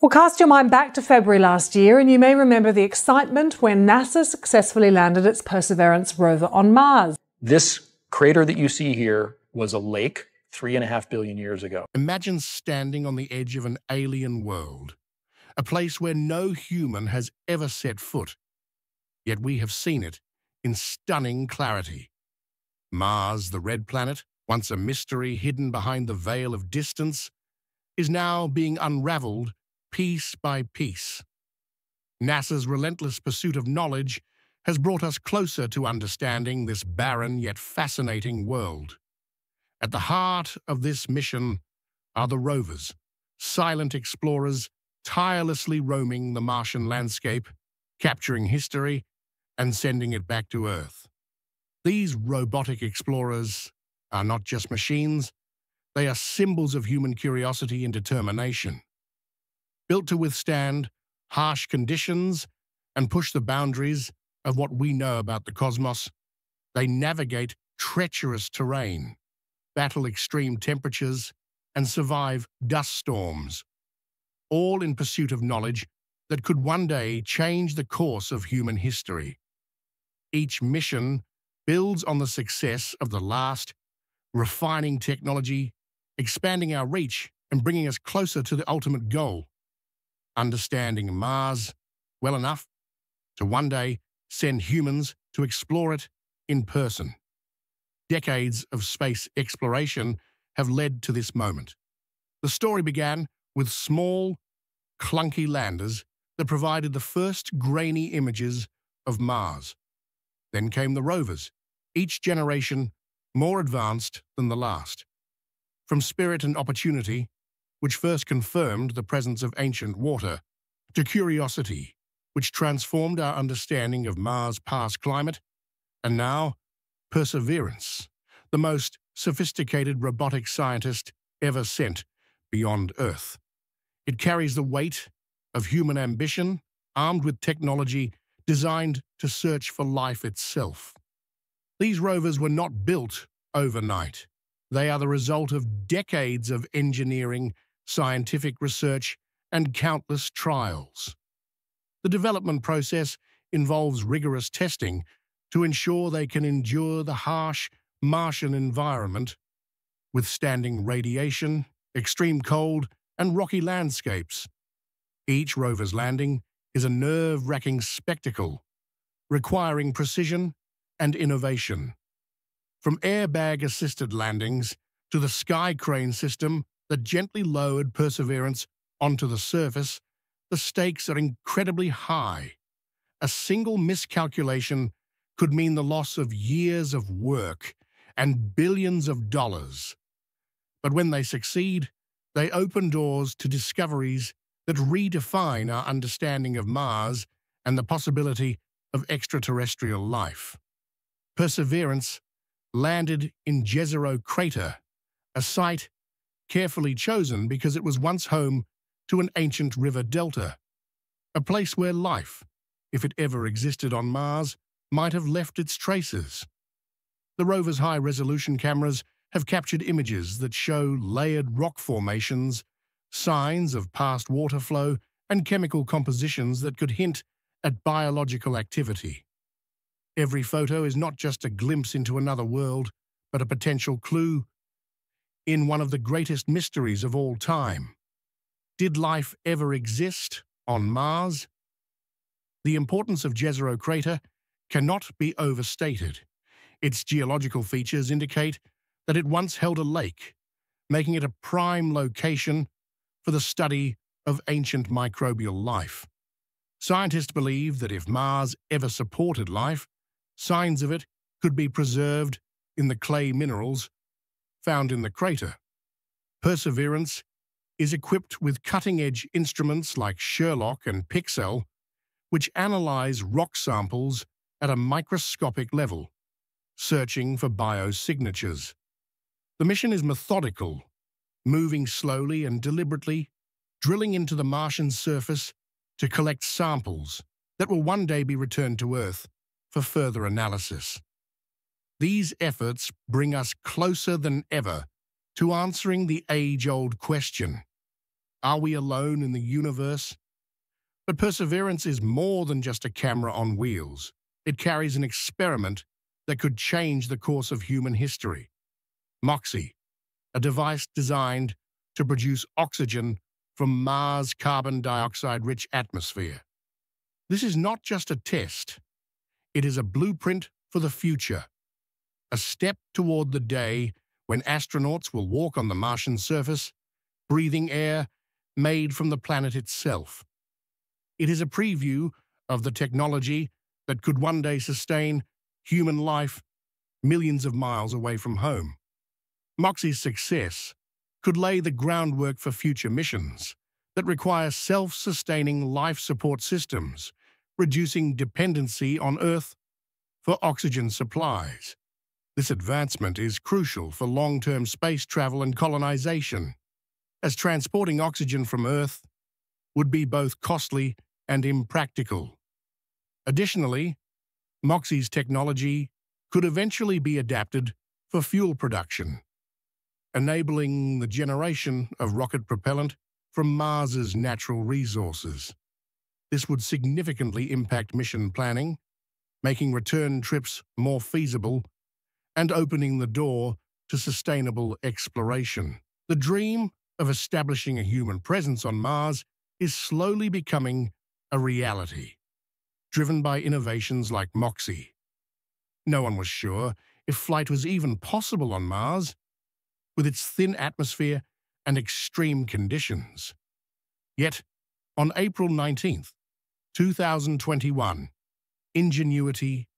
Well, cast your mind back to February last year, and you may remember the excitement when NASA successfully landed its Perseverance rover on Mars. This crater that you see here was a lake three and a half billion years ago. Imagine standing on the edge of an alien world, a place where no human has ever set foot. Yet we have seen it in stunning clarity. Mars, the red planet, once a mystery hidden behind the veil of distance, is now being unraveled piece by piece. NASA's relentless pursuit of knowledge has brought us closer to understanding this barren yet fascinating world. At the heart of this mission are the rovers, silent explorers tirelessly roaming the Martian landscape, capturing history and sending it back to Earth. These robotic explorers are not just machines, they are symbols of human curiosity and determination built to withstand harsh conditions and push the boundaries of what we know about the cosmos. They navigate treacherous terrain, battle extreme temperatures, and survive dust storms, all in pursuit of knowledge that could one day change the course of human history. Each mission builds on the success of the last, refining technology, expanding our reach, and bringing us closer to the ultimate goal understanding Mars well enough to one day send humans to explore it in person. Decades of space exploration have led to this moment. The story began with small, clunky landers that provided the first grainy images of Mars. Then came the rovers, each generation more advanced than the last. From Spirit and Opportunity which first confirmed the presence of ancient water, to curiosity, which transformed our understanding of Mars' past climate, and now Perseverance, the most sophisticated robotic scientist ever sent beyond Earth. It carries the weight of human ambition, armed with technology designed to search for life itself. These rovers were not built overnight. They are the result of decades of engineering scientific research, and countless trials. The development process involves rigorous testing to ensure they can endure the harsh Martian environment, withstanding radiation, extreme cold, and rocky landscapes. Each rover's landing is a nerve-wracking spectacle, requiring precision and innovation. From airbag-assisted landings to the sky crane system that gently lowered Perseverance onto the surface, the stakes are incredibly high. A single miscalculation could mean the loss of years of work and billions of dollars. But when they succeed, they open doors to discoveries that redefine our understanding of Mars and the possibility of extraterrestrial life. Perseverance landed in Jezero Crater, a site carefully chosen because it was once home to an ancient river delta, a place where life, if it ever existed on Mars, might have left its traces. The rover's high-resolution cameras have captured images that show layered rock formations, signs of past water flow, and chemical compositions that could hint at biological activity. Every photo is not just a glimpse into another world, but a potential clue in one of the greatest mysteries of all time. Did life ever exist on Mars? The importance of Jezero Crater cannot be overstated. Its geological features indicate that it once held a lake, making it a prime location for the study of ancient microbial life. Scientists believe that if Mars ever supported life, signs of it could be preserved in the clay minerals found in the crater. Perseverance is equipped with cutting-edge instruments like SHERLOC and PIXL, which analyze rock samples at a microscopic level, searching for biosignatures. The mission is methodical, moving slowly and deliberately, drilling into the Martian surface to collect samples that will one day be returned to Earth for further analysis. These efforts bring us closer than ever to answering the age-old question, Are we alone in the universe? But Perseverance is more than just a camera on wheels. It carries an experiment that could change the course of human history. MOXIE, a device designed to produce oxygen from Mars' carbon dioxide-rich atmosphere. This is not just a test. It is a blueprint for the future, a step toward the day when astronauts will walk on the Martian surface, breathing air made from the planet itself. It is a preview of the technology that could one day sustain human life millions of miles away from home. MOXIE's success could lay the groundwork for future missions that require self-sustaining life support systems, reducing dependency on Earth for oxygen supplies. This advancement is crucial for long-term space travel and colonization, as transporting oxygen from Earth would be both costly and impractical. Additionally, MOXIE's technology could eventually be adapted for fuel production, enabling the generation of rocket propellant from Mars's natural resources. This would significantly impact mission planning, making return trips more feasible and opening the door to sustainable exploration. The dream of establishing a human presence on Mars is slowly becoming a reality, driven by innovations like MOXIE. No one was sure if flight was even possible on Mars, with its thin atmosphere and extreme conditions. Yet, on April 19, 2021, ingenuity